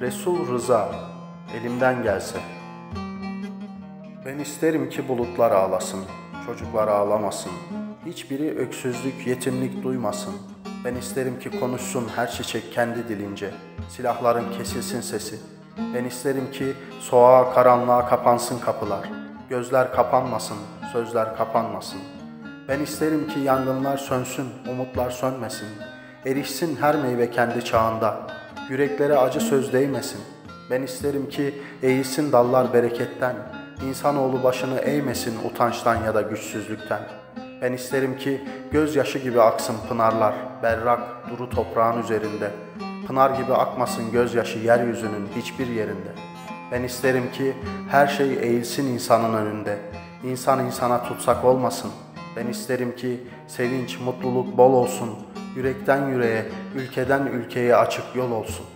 Resul Rıza elimden gelse. Ben isterim ki bulutlar ağlasın, çocuklar ağlamasın. Hiçbiri öksüzlük, yetimlik duymasın. Ben isterim ki konuşsun her çiçek kendi dilince. Silahların kesilsin sesi. Ben isterim ki soğuğa, karanlığa kapansın kapılar. Gözler kapanmasın, sözler kapanmasın. Ben isterim ki yangınlar sönsün, umutlar sönmesin. Erişsin her meyve kendi çağında. Yüreklere acı söz değmesin. Ben isterim ki eğilsin dallar bereketten. İnsanoğlu başını eğmesin utançtan ya da güçsüzlükten. Ben isterim ki gözyaşı gibi aksın pınarlar, berrak, duru toprağın üzerinde. Pınar gibi akmasın gözyaşı yeryüzünün hiçbir yerinde. Ben isterim ki her şey eğilsin insanın önünde. İnsan insana tutsak olmasın. Ben isterim ki sevinç, mutluluk bol olsun. Yürekten yüreğe, ülkeden ülkeye açık yol olsun.